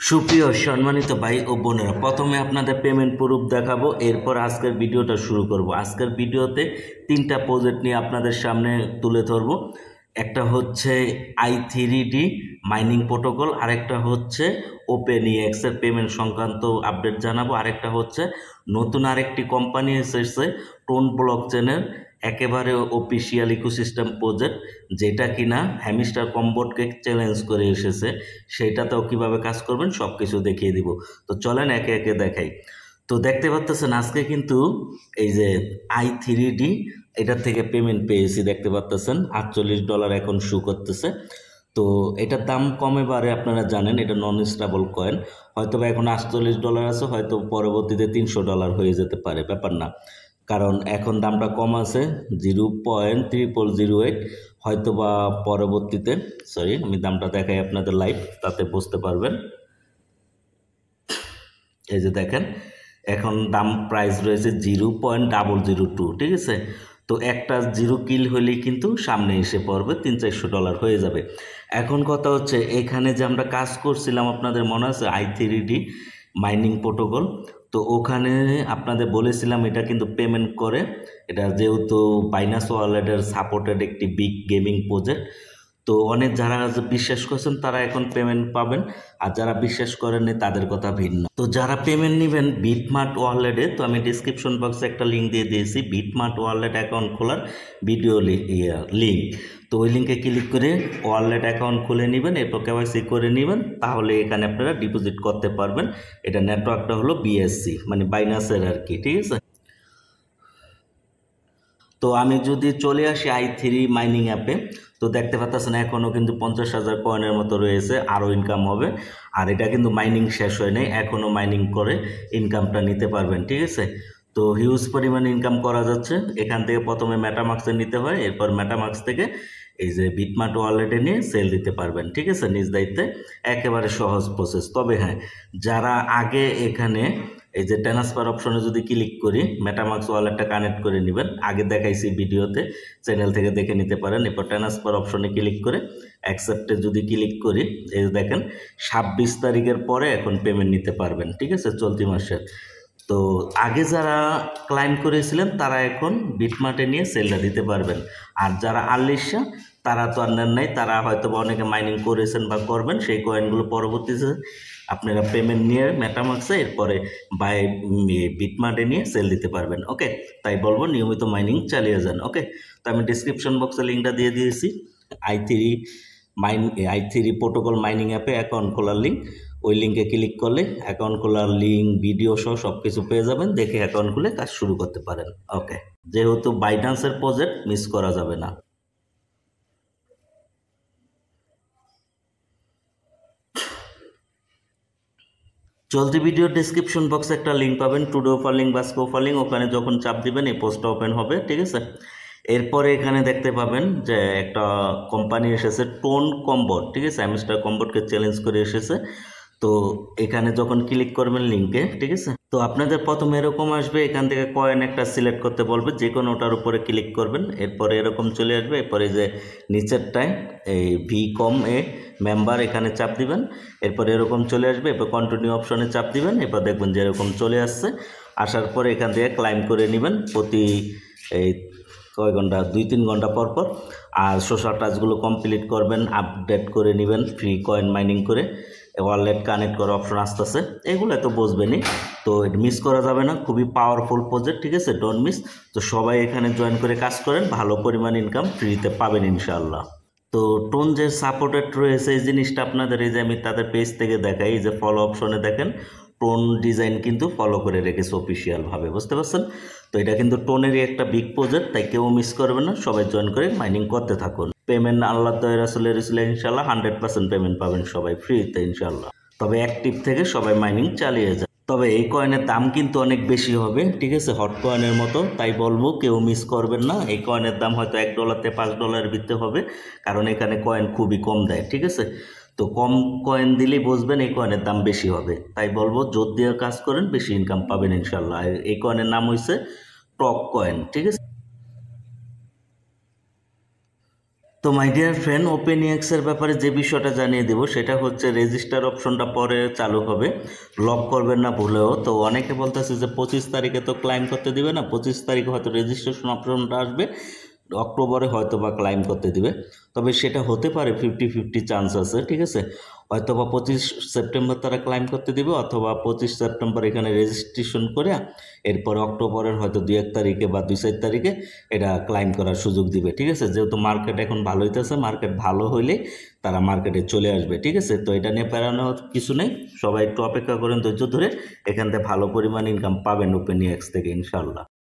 সুপ্রিয় সম্মানিত ভাই ও বোনেরা, প্রথমে আপনাদের পেমেন্ট প্রুফ দেখাবো, এরপর আজকের ভিডিওটা শুরু করব। আজকের ভিডিওতে তিনটা প্রজেক্ট নিয়ে আপনাদের সামনে তুলে ধরবো। একটা হচ্ছে I three D mining protocol আরেকটা হচ্ছে ওপেন এক্সের পেমেন্ট সংক্রান্ত আপডেট জানাব, আরেকটা হচ্ছে নতুন আরেকটি কোম্পানি এসেছে টোন ব্লক চেনের একেবারে অফিসিয়াল ইকোসিস্টেম প্রজেক্ট যেটা কিনা হ্যামিস্টার কম্বোর্ডকে চ্যালেঞ্জ করে এসেছে সেটাতেও কীভাবে কাজ করবেন সব কিছু দেখিয়ে দিব। তো চলেন একে একে দেখাই। তো দেখতে পাচ্তেছেন, আজকে কিন্তু এই যে আই থ্রি ডি এটার থেকে পেমেন্ট পেয়েছি, দেখতে পাচ্তেছেন, আটচল্লিশ ডলার এখন শু করতেছে। তো এটার দাম কমে বাড়ে আপনারা জানেন, এটা নন স্টেবল কয়েন হয়তো বা এখন আটচল্লিশ ডলার আছে, হয়তো পরবর্তীতে তিনশো ডলার হয়ে যেতে পারে, ব্যাপার না। কারণ এখন দামটা কম আছে, zero point triple zero eight হয়তো বা পরবর্তীতে সরি আমি দামটা দেখাই আপনাদের লাইভ তাতে বুঝতে পারবেন। এই যে দেখেন, এখন দাম প্রাইস রয়েছে zero point double zero two ঠিক আছে? তো একটা জিরো কিল হলেই কিন্তু সামনে এসে পড়বে, তিন চারশো ডলার হয়ে যাবে। এখন কথা হচ্ছে, এখানে যে আমরা কাজ করছিলাম, আপনাদের মনে আছে I three D mining protocol তো ওখানে আপনাদের বলেছিলাম এটা কিন্তু পেমেন্ট করে। এটা যেহেতু বাইনাস ওয়ালেটের সাপোর্টেড একটি বিগ গেমিং প্রজেক্ট তো অনেক যারা বিশ্বাস করছেন, তারা এখন পেমেন্ট পাবেন। আর যারা বিশ্বাস করেননি, তাদের কথা ভিন্ন। তো যারা পেমেন্ট নেবেন বিটমার্ট ওয়ালেটে তো আমি ডিসক্রিপশন বক্সে একটা লিঙ্ক দিয়ে দিয়েছি। বিটমার্ট ওয়ালেট অ্যাকাউন্ট খোলার ভিডিও লিঙ্ক তো ওই লিঙ্কে ক্লিক করে ওয়ালেট অ্যাকাউন্ট খুলে নেবেন, এরপর কেওয়াইসি করে নেবেন। তাহলে এখানে আপনারা ডিপোজিট করতে পারবেন। এটা নেটওয়ার্কটা হলো বিএসসি মানে বাইনাসের আর কি, ঠিক আছে? তো আমি যদি চলে আসি আই থ্রি মাইনিং অ্যাপে তো দেখতে পাচ্ছেন এখনও কিন্তু পঞ্চাশ হাজার কয়েনের মতো রয়েছে, আরও ইনকাম হবে। আর এটা কিন্তু মাইনিং শেষ হয় নাই, এখনও মাইনিং করে ইনকামটা নিতে পারবেন, ঠিক আছে? তো হিউজ পরিমাণ ইনকাম করা যাচ্ছে। এখান থেকে প্রথমে ম্যাটামাক্সে নিতে হয়, এরপর ম্যাটামাক্স থেকে এই যে বিটমার্ট ওয়ালেটে নিয়ে সেল দিতে পারবেন, ঠিক আছে? নিজ দায়িত্বে। একেবারে সহজ প্রসেস তবে হ্যাঁ যারা আগে এখানে এই যে ট্রান্সফার অপশনে যদি ক্লিক করি মেটামাক্স ওয়ালেটটা কানেক্ট করে নেবেন। আগে দেখাইছি ভিডিওতে চ্যানেল থেকে দেখে নিতে পারেন। এরপর ট্রান্সফার অপশনে ক্লিক করে অ্যাকসেপ্টে যদি ক্লিক করি, এই দেখেন, ছাব্বিশ তারিখের পরে এখন পেমেন্ট নিতে পারবেন, ঠিক আছে, চলতি মাসের তো আগে যারা ক্লাইম করেছিলেন, তারা এখন বিটমার্টে নিয়ে সেলটা দিতে পারবেন। আর যারা আল্লিশা তারা তো আর নেন নাই, তারা হয়তো অনেকে মাইনিং করেছেন বা করবেন, সেই কয়েনগুলো পরবর্তীতে আপনারা পেমেন্ট নিয়ে মেটামাক্সে এরপরে বাই বিটমার্টে নিয়ে সেল দিতে পারবেন ওকে তাই বলব নিয়মিত মাইনিং চালিয়ে যান ওকে তো আমি ডিসক্রিপশন বক্সে লিঙ্কটা দিয়ে দিয়েছি I three mine I three protocol mining অ্যাপে অ্যাকাউন্ট খোলার লিঙ্ক ওই লিঙ্কে ক্লিক করলে অ্যাকাউন্ট খোলার লিঙ্ক ভিডিও সহ সব কিছু পেয়ে যাবেন দেখে অ্যাকাউন্ট খুলে কাজ শুরু করতে পারেন ওকে যেহেতু বাইডান্সের প্রজেক্ট মিস করা যাবে না। চলতি ভিডিও ডিসক্রিপশন বক্সে একটা লিঙ্ক পাবেন টুডো অফার বা স্কো লিঙ্ক ওখানে যখন চাপ দিবেন এই পোস্টটা ওপেন হবে, ঠিক আছে? এরপরে এখানে দেখতে পাবেন যে একটা কোম্পানি এসেছে টোন কম্বট ঠিক আছে? আমি অ্যামিস্টার কম্বটকে চ্যালেঞ্জ করে এসেছে। তো এখানে যখন ক্লিক করবেন লিঙ্কে ঠিক আছে? তো আপনাদের প্রথমে এরকম আসবে, এখান থেকে কয়েন একটা সিলেক্ট করতে বলবে যে কোনো ওটার উপরে ক্লিক করবেন, এরপরে এরকম চলে আসবে, এরপরে যে নিচেরটায়, এই ভি কম এ মেম্বার এখানে চাপ দিবেন, এরপর এরকম চলে আসবে, এরপর কন্টিনিউ অপশনে চাপ দিবেন, এরপর দেখবেন যে এরকম চলে আসছে, আসার পরে এখান থেকে ক্লাইম করে নেবেন প্রতি, এই কয় ঘণ্টা, দুই তিন ঘণ্টা পর পর, আর সোশ্যাল টাচগুলো কমপ্লিট করবেন আপডেট করে নেবেন ফ্রি কয়েন মাইনিং করে ওয়ালেট কানেক্ট করার অপশন আসতেছে, এগুলো তো বুঝবেনই তো মিস করা যাবে না। খুবই পাওয়ারফুল প্রজেক্ট ঠিক আছে? ডোন্ট মিস তো সবাই এখানে জয়েন করে কাজ করেন। ভালো পরিমাণ ইনকাম ফ্রিতে পাবেন ইনশাআল্লাহ। তো টোন যে সাপোর্টেড রয়েছে, এই জিনিসটা আপনাদের, এই যে আমি তাদের পেজ থেকে দেখাই, এই যে ফলো অপশনে দেখেন টোন ডিজাইন কিন্তু ফলো করে রেখেছে অফিসিয়ালভাবে বুঝতে পারছেন? তো এটা কিন্তু টোনেরই একটা বিগ প্রজেক্ট তাই কেউ মিস করবে না। সবাই জয়েন করে মাইনিং করতে থাকুন। পেমেন্ট আল্লাহ তৈরাসুলের রসুল ইনশাল্লাহ হান্ড্রেড পার্সেন্ট পেমেন্ট পাবেন সবাই ফ্রিতে ইনশাল্লাহ তবে অ্যাক্টিভ থেকে সবাই মাইনিং চালিয়ে যায় তবে এই কয়েনের দাম কিন্তু অনেক বেশি হবে, ঠিক আছে? হট কয়েনের মতো, তাই বলব কেউ মিস করবেন না। এই কয়েনের দাম হয়তো এক ডলারতে পাঁচ ডলারের ভিতরে হবে, কারণ এখানে কয়েন খুবই কম দেয়, ঠিক আছে? তো কম কয়েন দিলেই বুঝবেন এই কয়েনের দাম বেশি হবে। তাই বলব, জোর দিয়ে কাজ করেন, বেশি ইনকাম পাবেন ইনশাল্লাহ এই কয়েনের নাম হয়েছে টপ কয়েন ঠিক আছে? তো মাই ডিয়ার ফ্রেন্ড ওপেন এর ব্যাপারে যে বিষয়টা জানিয়ে দেবো, সেটা হচ্ছে রেজিস্টার অপশনটা পরে চালু হবে। লক করবেন না ভুলেও। তো, অনেকে বলতেছে যে পঁচিশ তারিখে তো ক্লাইম করতে দিবে না, পঁচিশ তারিখে হয়তো রেজিস্ট্রেশন অপশনটা আসবে, অক্টোবরে হয়তো বা ক্লাইম করতে দিবে। তবে সেটা হতে পারে ফিফটি ফিফটি চান্স আছে, ঠিক আছে? হয়তো বা পঁচিশ সেপ্টেম্বর তারা ক্লাইম করতে দিবে, অথবা পঁচিশ সেপ্টেম্বর এখানে রেজিস্ট্রেশন করে এরপর অক্টোবরের হয়তো দুই এক তারিখে বা দুই চার তারিখে এটা ক্লাইম করার সুযোগ দিবে, ঠিক আছে? যেহেতু মার্কেট এখন ভালো হইতেছে মার্কেট ভালো হইলে তারা মার্কেটে চলে আসবে, ঠিক আছে? তো এটা নিয়ে প্যারানো কিছু নেই, সবাই একটু অপেক্ষা করেন ধৈর্য ধরে, এখান থেকে ভালো পরিমাণ ইনকাম পাবেন ওপেন থেকে ইনশাল্লাহ